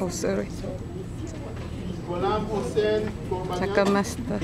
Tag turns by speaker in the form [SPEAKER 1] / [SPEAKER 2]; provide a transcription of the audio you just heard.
[SPEAKER 1] Oh, sorry.
[SPEAKER 2] Ghulam
[SPEAKER 1] Saka Master.